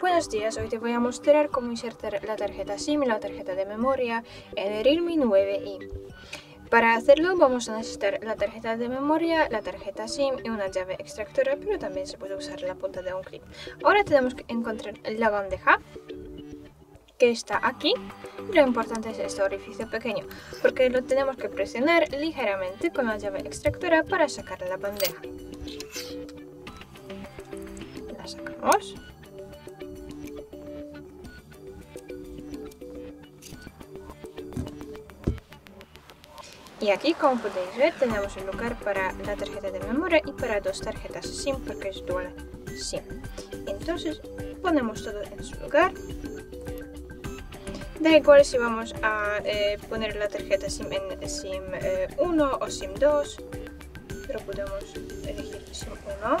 Buenos días, hoy te voy a mostrar cómo insertar la tarjeta SIM y la tarjeta de memoria en el Realme 9i. Para hacerlo vamos a necesitar la tarjeta de memoria, la tarjeta SIM y una llave extractora, pero también se puede usar la punta de un clip. Ahora tenemos que encontrar la bandeja que está aquí. Lo importante es este orificio pequeño, porque lo tenemos que presionar ligeramente con la llave extractora para sacar la bandeja. La sacamos. Y aquí, como podéis ver, tenemos un lugar para la tarjeta de memoria y para dos tarjetas SIM, porque es dual SIM. Entonces, ponemos todo en su lugar. Da igual si vamos a eh, poner la tarjeta SIM en SIM 1 eh, o SIM 2, pero podemos elegir SIM 1.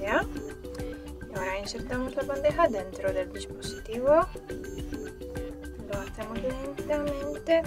Ya. Y ahora insertamos la bandeja dentro del dispositivo lo hacemos lentamente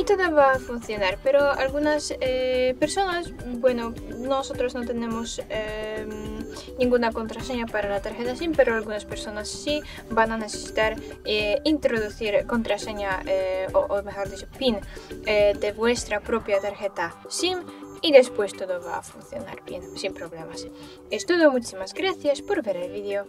y todo va a funcionar pero algunas eh, personas bueno nosotros no tenemos em, ninguna contraseña para la tarjeta SIM pero algunas personas sí van a necesitar eh, introducir contraseña eh, o, o, mejor dicho PIN de vuestra propia tarjeta SIM y después todo va a funcionar bien, sin problemas. Es todo, muchísimas gracias por ver el vídeo.